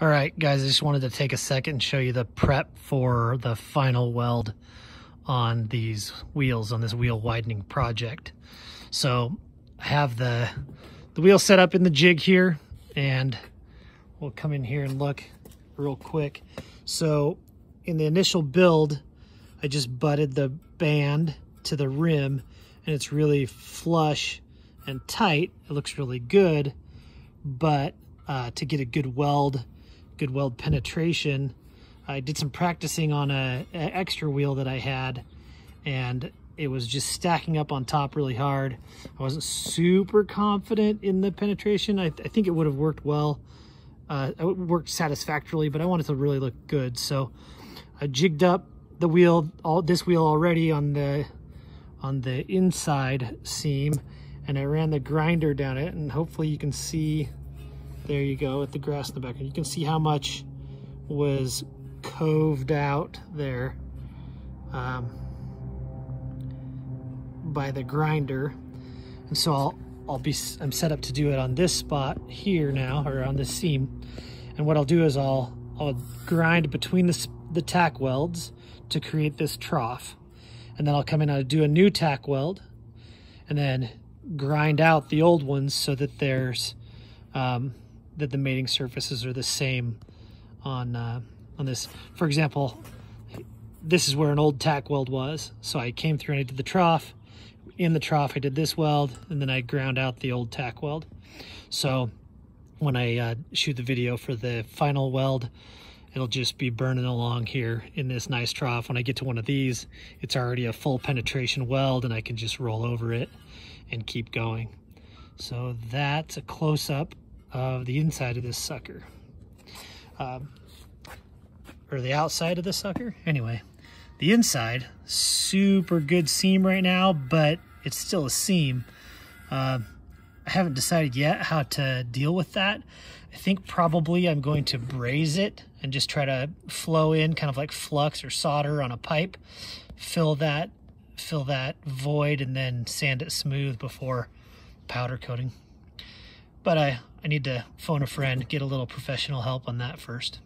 All right, guys, I just wanted to take a second and show you the prep for the final weld on these wheels, on this wheel widening project. So I have the, the wheel set up in the jig here, and we'll come in here and look real quick. So in the initial build, I just butted the band to the rim, and it's really flush and tight. It looks really good, but uh, to get a good weld, good weld penetration. I did some practicing on a, a, extra wheel that I had and it was just stacking up on top really hard. I wasn't super confident in the penetration. I, I think it would have worked well. Uh, it worked satisfactorily, but I wanted to really look good. So I jigged up the wheel, all this wheel already on the on the inside seam and I ran the grinder down it and hopefully you can see there you go with the grass in the background. You can see how much was coved out there um, by the grinder. And so I'll, I'll be, I'm set up to do it on this spot here now, or on this seam. And what I'll do is I'll, I'll grind between the, the tack welds to create this trough. And then I'll come in and do a new tack weld and then grind out the old ones so that there's um, that the mating surfaces are the same on uh, on this. For example, this is where an old tack weld was. So I came through and I did the trough. In the trough, I did this weld, and then I ground out the old tack weld. So when I uh, shoot the video for the final weld, it'll just be burning along here in this nice trough. When I get to one of these, it's already a full penetration weld and I can just roll over it and keep going. So that's a close-up of the inside of this sucker. Um, or the outside of the sucker. Anyway, the inside, super good seam right now, but it's still a seam. Uh, I haven't decided yet how to deal with that. I think probably I'm going to braze it and just try to flow in kind of like flux or solder on a pipe, fill that, fill that void and then sand it smooth before powder coating. But I, I need to phone a friend, get a little professional help on that first.